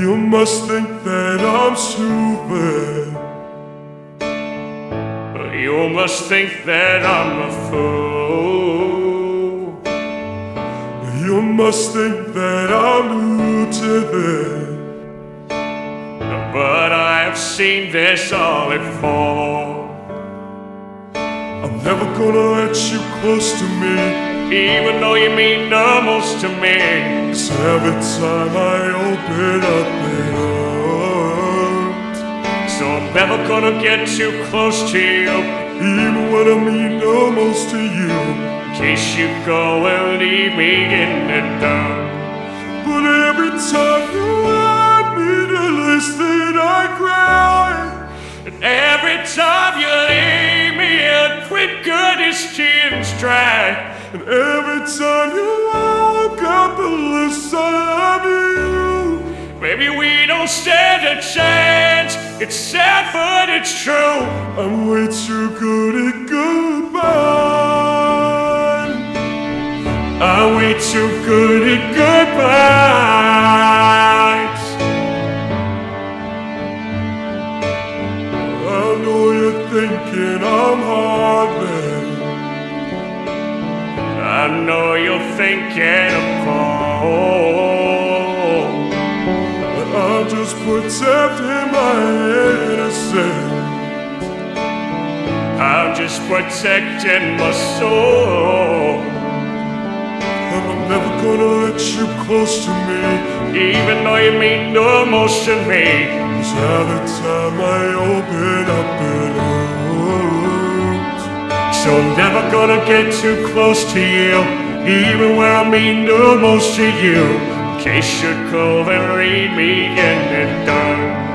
You must think that I'm stupid. You must think that I'm a fool. You must think that I'm new to this. But I have seen this all before. I'm never gonna let you close to me. Even though you mean the most to me. Cause every time I open up it hurts. So I'm never gonna get too close to you. Even when I mean the most to you. In case you go and leave me in the dark. But every time you add me to listen, I cry. And every time you leave me in quick good as tears dry. And every time you walk up the list, I love you. Maybe we don't stand a chance. It's sad, but it's true. I'm way too good at goodbye. I'm way too good at goodbyes. I know you're thinking I'm heartless. I know you're thinking of cold. But I'm just protecting my innocence. I'm just protecting my soul. And I'm never gonna let you close to me. Even though you mean the most to me. Cause every time I open up it hurts. I'm never gonna get too close to you. Even when I mean the most to you. In case you call and read me in the dark.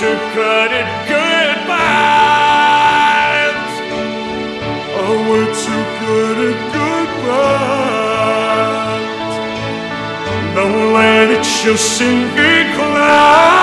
At goodbyes. I'm way too good at goodbyes. Don't let it just sink climb.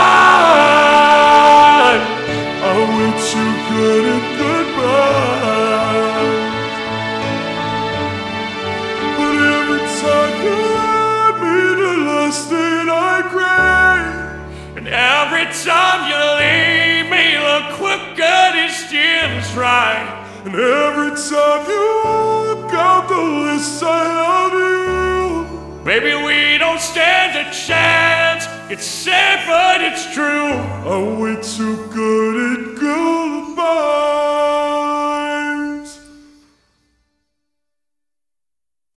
Every time you leave me, look quicker this tears dry. And every time you look out the list, I love you. Baby, we don't stand a chance. It's sad, but it's true. I'm way too good at goodbyes.